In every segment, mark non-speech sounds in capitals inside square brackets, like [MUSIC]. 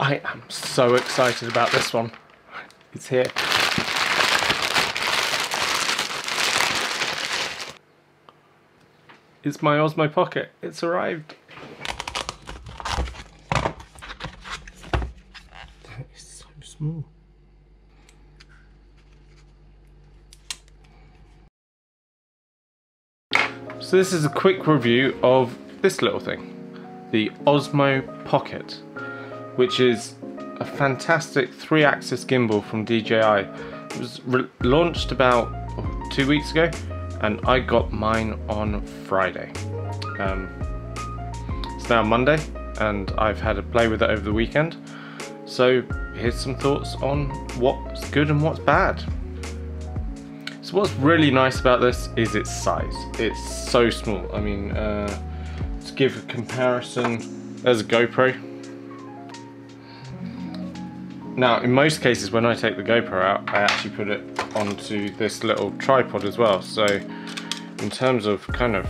I am so excited about this one. It's here. It's my Osmo Pocket. It's arrived. It's so small. So this is a quick review of this little thing, the Osmo Pocket, which is a fantastic three-axis gimbal from DJI. It was launched about two weeks ago, and I got mine on Friday. Um, it's now Monday, and I've had a play with it over the weekend. So here's some thoughts on what's good and what's bad. So what's really nice about this is its size. It's so small. I mean, uh, to give a comparison, there's a GoPro. Now, in most cases, when I take the GoPro out, I actually put it onto this little tripod as well. So, in terms of kind of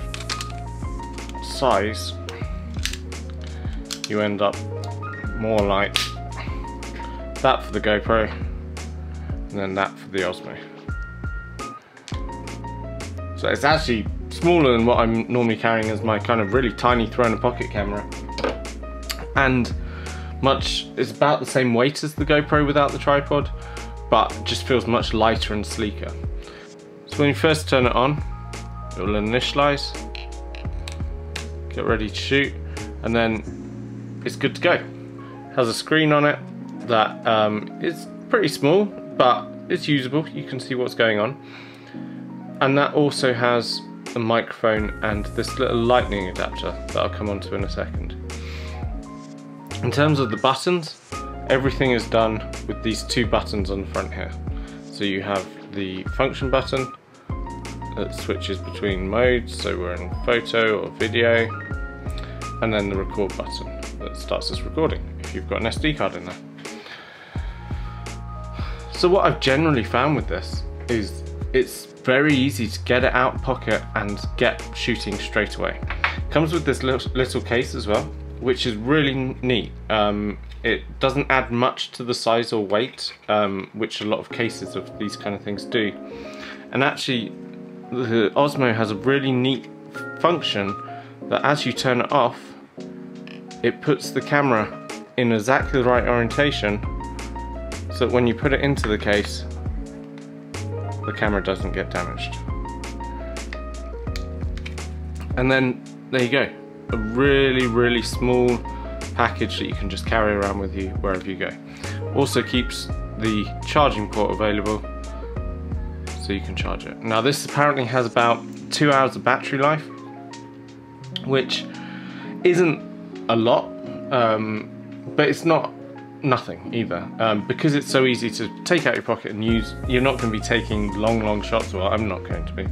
size, you end up more like that for the GoPro, and then that for the Osmo. So it's actually smaller than what I'm normally carrying as my kind of really tiny throw in a pocket camera. And much, it's about the same weight as the GoPro without the tripod, but just feels much lighter and sleeker. So when you first turn it on, it will initialize, get ready to shoot, and then it's good to go. Has a screen on it that um, is pretty small, but it's usable. You can see what's going on and that also has a microphone and this little lightning adapter that I'll come on to in a second. In terms of the buttons, everything is done with these two buttons on the front here. So you have the function button that switches between modes, so we're in photo or video, and then the record button that starts us recording if you've got an SD card in there. So what I've generally found with this is it's very easy to get it out pocket and get shooting straight away. Comes with this little, little case as well, which is really neat. Um, it doesn't add much to the size or weight, um, which a lot of cases of these kind of things do. And actually, the Osmo has a really neat function that as you turn it off, it puts the camera in exactly the right orientation so that when you put it into the case, the camera doesn't get damaged. And then there you go, a really, really small package that you can just carry around with you wherever you go. Also keeps the charging port available so you can charge it. Now this apparently has about two hours of battery life, which isn't a lot, um, but it's not nothing either. Um, because it's so easy to take out your pocket and use, you're not going to be taking long, long shots. Well, I'm not going to be.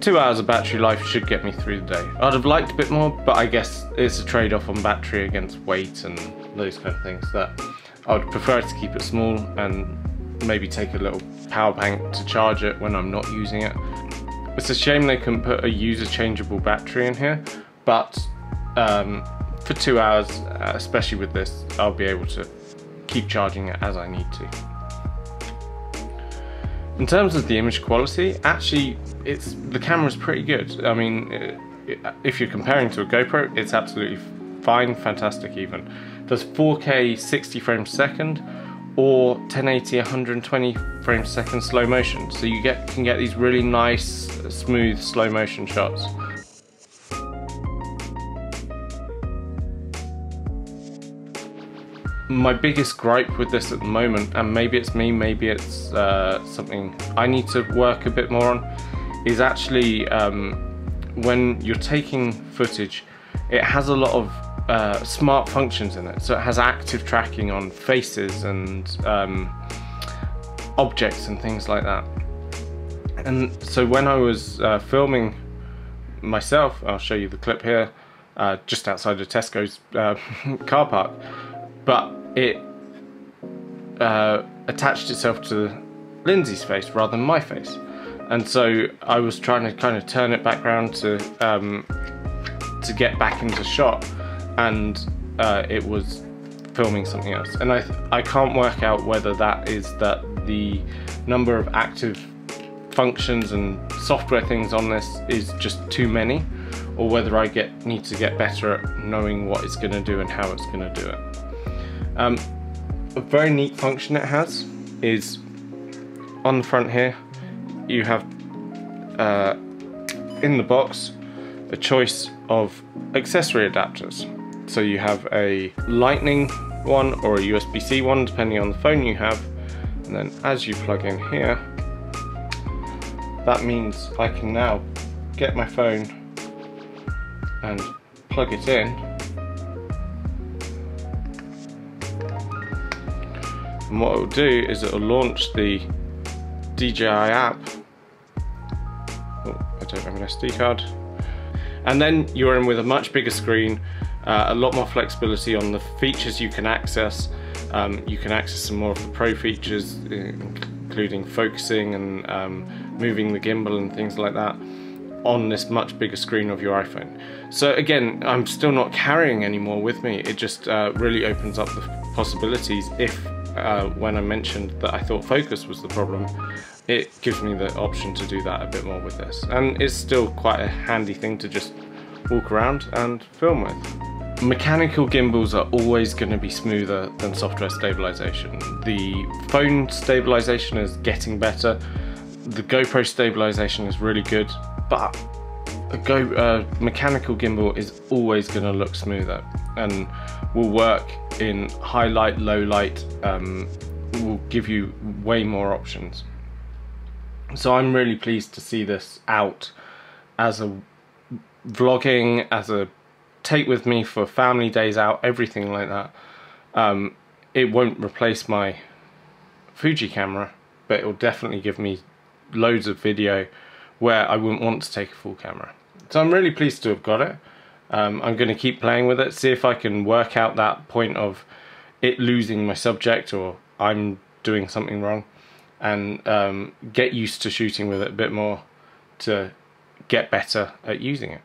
Two hours of battery life should get me through the day. I'd have liked a bit more, but I guess it's a trade-off on battery against weight and those kind of things that I would prefer to keep it small and maybe take a little power bank to charge it when I'm not using it. It's a shame they couldn't put a user changeable battery in here, but um, for two hours, uh, especially with this, I'll be able to keep charging it as I need to. In terms of the image quality, actually, it's the camera's pretty good. I mean, it, if you're comparing to a GoPro, it's absolutely fine, fantastic even. Does 4K 60 frames second or 1080 120 frames second slow motion. So you get can get these really nice, smooth slow motion shots. My biggest gripe with this at the moment, and maybe it's me, maybe it's uh, something I need to work a bit more on, is actually um, when you're taking footage, it has a lot of uh, smart functions in it. So it has active tracking on faces and um, objects and things like that. And so when I was uh, filming myself, I'll show you the clip here, uh, just outside of Tesco's uh, [LAUGHS] car park, but it uh, attached itself to Lindsay's face rather than my face. And so I was trying to kind of turn it back around to um, to get back into shot, and uh, it was filming something else. And I, I can't work out whether that is that the number of active functions and software things on this is just too many or whether I get need to get better at knowing what it's going to do and how it's going to do it. Um, a very neat function it has is on the front here you have uh, in the box a choice of accessory adapters. So you have a lightning one or a USB-C one depending on the phone you have and then as you plug in here that means I can now get my phone and plug it in and what it will do is it will launch the DJI app oh, I don't have an SD card and then you're in with a much bigger screen uh, a lot more flexibility on the features you can access um, you can access some more of the pro features including focusing and um, moving the gimbal and things like that on this much bigger screen of your iPhone. So again, I'm still not carrying anymore with me. It just uh, really opens up the possibilities if uh, when I mentioned that I thought focus was the problem, it gives me the option to do that a bit more with this. And it's still quite a handy thing to just walk around and film with. Mechanical gimbals are always going to be smoother than software stabilization. The phone stabilization is getting better. The GoPro stabilization is really good, but a Go uh, mechanical gimbal is always going to look smoother and will work in high light, low light, um, will give you way more options. So I'm really pleased to see this out as a vlogging, as a take with me for family days out, everything like that. Um, it won't replace my Fuji camera, but it will definitely give me loads of video where I wouldn't want to take a full camera. So I'm really pleased to have got it. Um, I'm going to keep playing with it, see if I can work out that point of it losing my subject or I'm doing something wrong and um, get used to shooting with it a bit more to get better at using it.